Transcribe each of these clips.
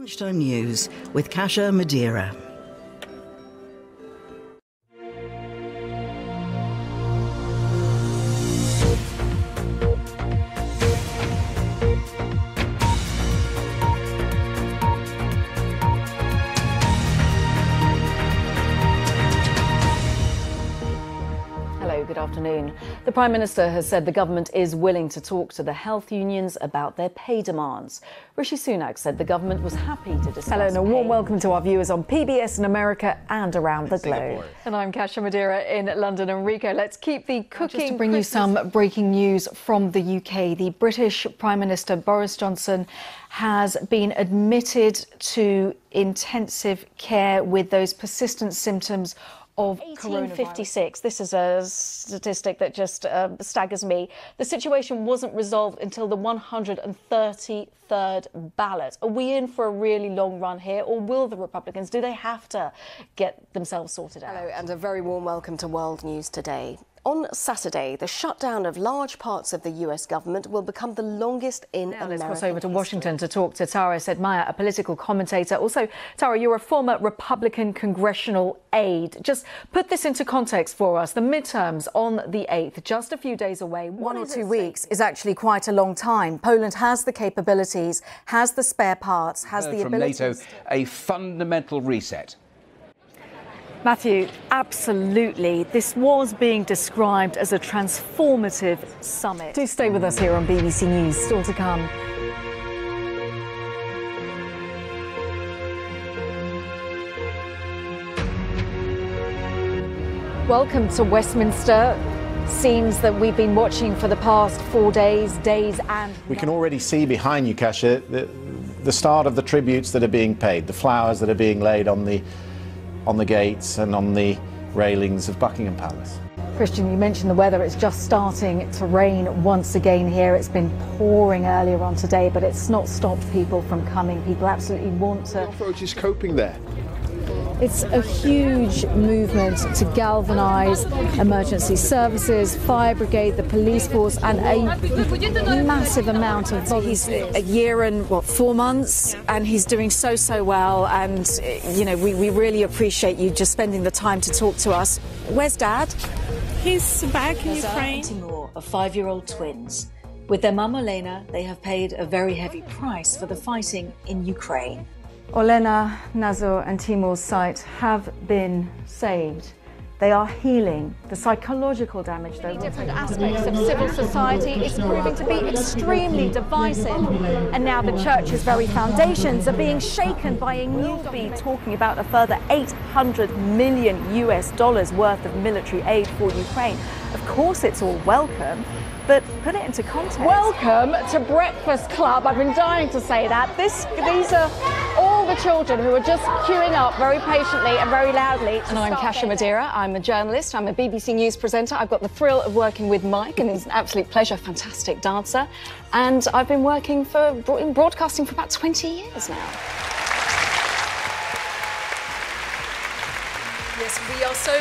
Lunchtime News with Kasia Madera. Afternoon. The Prime Minister has said the government is willing to talk to the health unions about their pay demands. Rishi Sunak said the government was happy to discuss. Hello and a warm welcome to our viewers on PBS in America and around the globe. And I'm Kasia Madera in London. and Enrico, let's keep the cooking. Just to bring Christmas. you some breaking news from the UK. The British Prime Minister Boris Johnson has been admitted to intensive care with those persistent symptoms of 1856. This is a statistic that just uh, staggers me. The situation wasn't resolved until the 133rd ballot. Are we in for a really long run here, or will the Republicans, do they have to get themselves sorted out? Hello, and a very warm welcome to World News Today. On Saturday, the shutdown of large parts of the US government will become the longest in now American Let's cross over to Washington to talk to Tara Setmayer, a political commentator. Also, Tara, you're a former Republican congressional aide. Just put this into context for us. The midterms on the 8th, just a few days away. What One or two weeks is actually quite a long time. Poland has the capabilities, has the spare parts, has the ability. from ability. NATO, a fundamental reset. Matthew, absolutely. This was being described as a transformative summit. Do stay with us here on BBC News. Still to come. Welcome to Westminster. Scenes that we've been watching for the past four days, days and. We can already see behind you, Kasia, the, the start of the tributes that are being paid, the flowers that are being laid on the on the gates and on the railings of Buckingham Palace. Christian, you mentioned the weather. It's just starting to rain once again here. It's been pouring earlier on today, but it's not stopped people from coming. People absolutely want to. Off-road is coping there. It's a huge movement to galvanise emergency services, fire brigade, the police force, and a massive amount of volunteers. He's a year and what four months, and he's doing so so well. And you know, we, we really appreciate you just spending the time to talk to us. Where's Dad? He's back in Ukraine. and Timur are five-year-old twins. With their mum Olena, they have paid a very heavy price for the fighting in Ukraine. Olena, Nazar, and Timur's sight have been saved. They are healing. The psychological damage, though. Different aspects of civil society is proving to be extremely divisive. And now the church's very foundations are being shaken by a new beat talking about a further 800 million US dollars worth of military aid for Ukraine. Of course, it's all welcome but put it into context. Welcome to Breakfast Club. I've been dying to say that. This, these are all the children who are just queuing up very patiently and very loudly. And I'm Kasia Madera. I'm a journalist. I'm a BBC News presenter. I've got the thrill of working with Mike, and it's an absolute pleasure. Fantastic dancer, and I've been working for in broadcasting for about 20 years now. Yes, we are so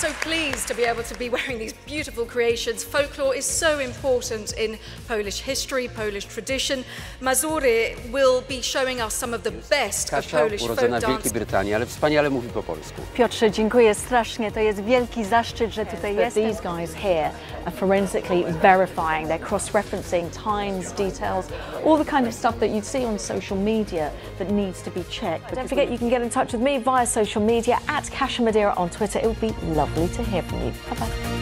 so pleased to be able to be wearing these beautiful creations. Folklore is so important in Polish history, Polish tradition. Mazury will be showing us some of the best of Polish folk dance. Wielkiej Brytanii, ale wspaniale mówi po polsku. Piotrze, dziękuję strasznie. To jest wielki zaszczyt, że tutaj jestem. These guys here are forensically verifying, they're cross-referencing times, details, all the kind of stuff that you'd see on social media that needs to be checked. Don't forget you can get in touch with me via social media at Kasia Madera on Twitter. It would be lovely to hear from you. Bye bye.